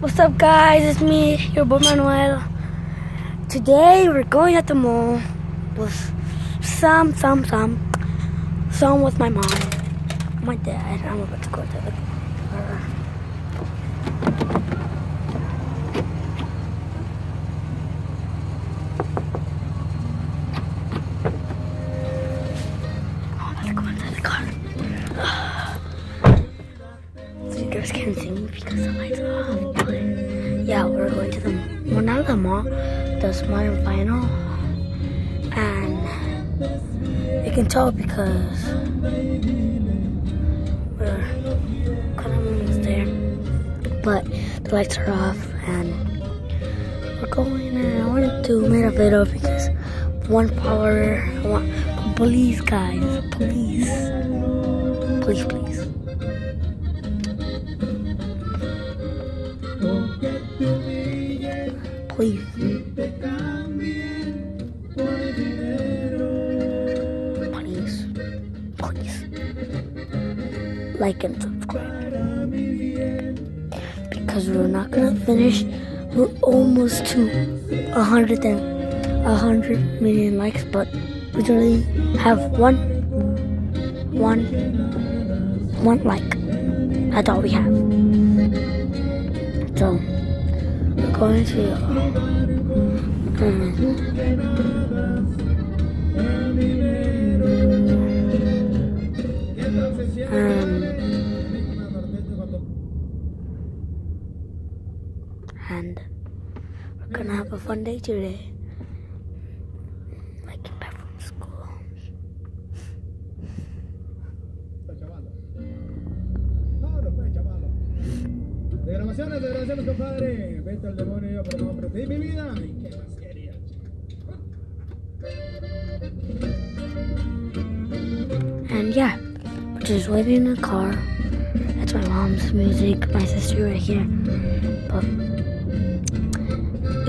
What's up, guys? It's me, your boy Manuel. Today we're going at the mall with some, some, some, some with my mom, my dad. I'm about to go to the the mall, the Smart Final, and you can tell because we're kind of almost there, but the lights are off and we're going. And I wanted to make a video because one power. I want please, guys, please, please, please. Please. Please. Please. Like and subscribe. Because we're not gonna finish. We're almost to a hundred and a hundred million likes, but we only have one one one like. That's all we have. So we're going to um, um, and we're gonna have a fun day today. Compadre. Vete al demonio yo mi vida. Ay, qué masquería. And yeah, we're just waiting in the car. That's my mom's music, my sister right here. But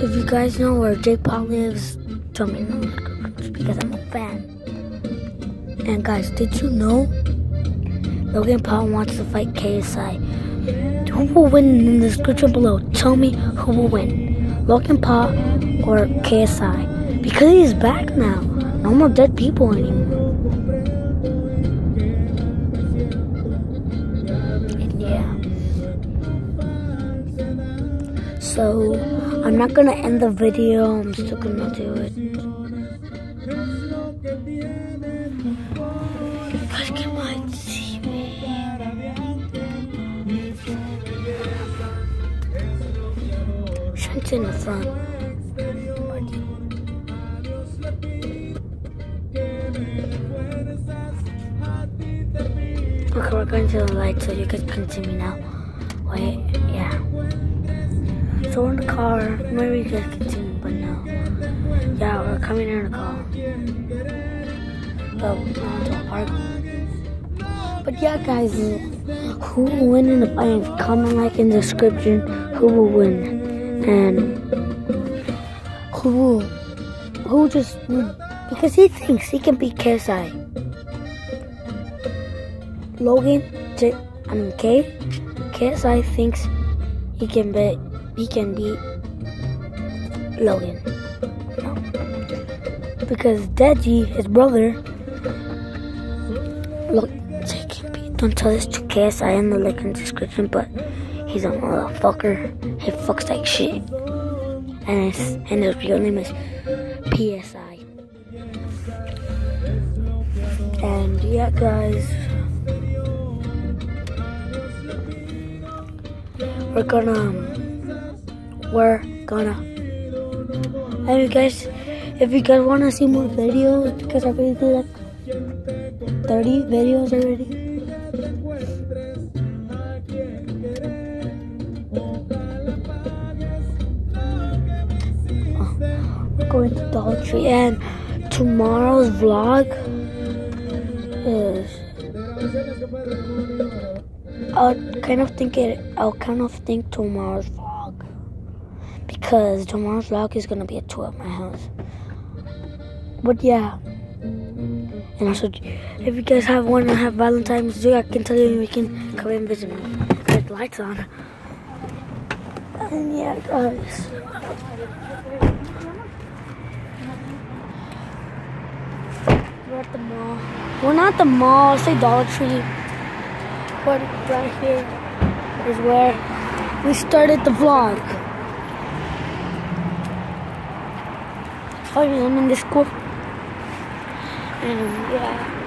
if you guys know where Jake Paul lives, tell me in the because I'm a fan. And guys, did you know Logan Paul wants to fight KSI? Who will win in the description below? Tell me who will win, Logan Paul or KSI? Because he's back now. No more dead people anymore. Yeah. So I'm not gonna end the video. I'm still gonna do it. Shunt's in the front. Okay, we're going to the light so you guys can see me now. Wait, yeah. So we're in the car. Maybe you guys can see me, but no. Yeah, we're coming in the car. So we're going to a park. But yeah, guys, who will win in the fight? Comment like in the description who will win and who who just because he thinks he can beat KSI. Logan, J, I mean K, KSI thinks he can bet he can beat Logan. No. Because Deji, his brother, look, beat. Don't tell this to KSI in the link in the description, but he's a motherfucker. He fucks like shit, and his and his real name is PSI. And yeah, guys. we're gonna um, we're gonna and you guys if you guys want to see more videos because I've did like 30 videos already going to Dollar Tree and tomorrow's vlog is I'll kind of think it. I'll kind of think tomorrow's vlog because tomorrow's vlog is gonna be a tour of my house. But yeah, and also if you guys have want to have Valentine's Day, I can tell you you can come and visit me. With lights on. And yeah, guys. We're at the mall. We're not the mall, say Dollar Tree. But right here is where we started the vlog. Oh I'm in this school. And yeah.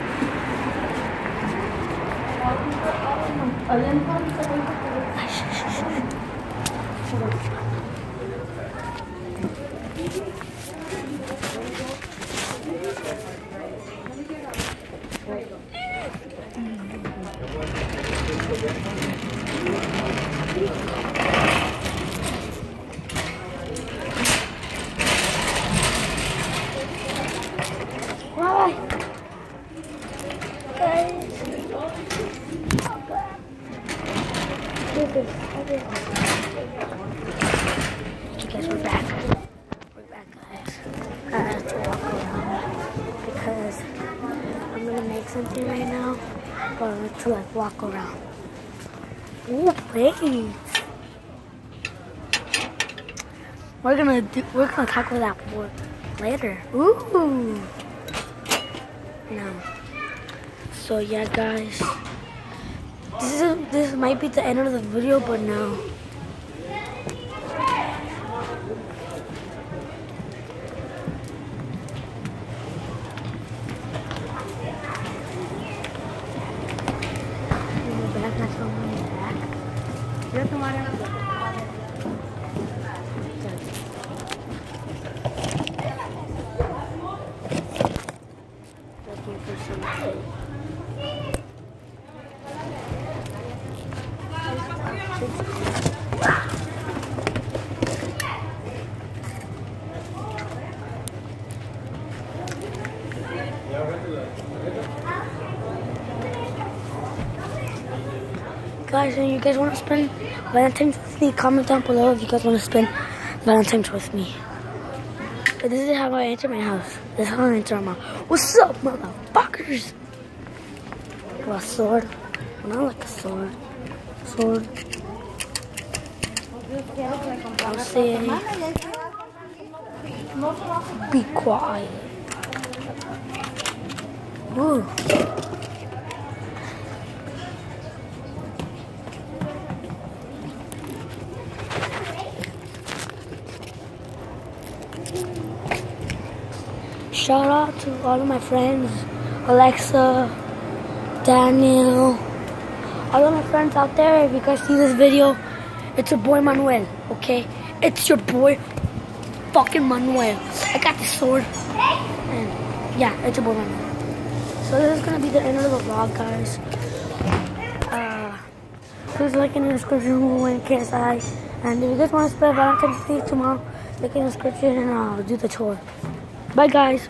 Guys. This is- Okay, guys, we're back. We're back, guys. I have to walk around because I'm right now, but to like walk around. Ooh, wait. We're gonna do. We're gonna talk about that more later. Ooh. No. So yeah, guys. This is this might be the end of the video, but no. We're back, that's all we're back. Looking for something. Guys, if you guys want to spend Valentine's with me, comment down below if you guys want to spend Valentine's with me. But this is how I enter my house. This is how I enter my house. What's up, motherfuckers? A sword. Well, not like a sword. Sword. I'll say, be quiet. Ooh. Shout out to all of my friends, Alexa, Daniel, all of my friends out there. If you guys see this video, it's your boy Manuel, okay? It's your boy fucking Manuel. I got the sword. And yeah, it's your boy Manuel. So this is gonna be the end of the vlog, guys. Uh, please like in the description who went KSI. And if you guys want to spend Valentine's Day tomorrow, look in the description and I'll do the tour. Bye, guys.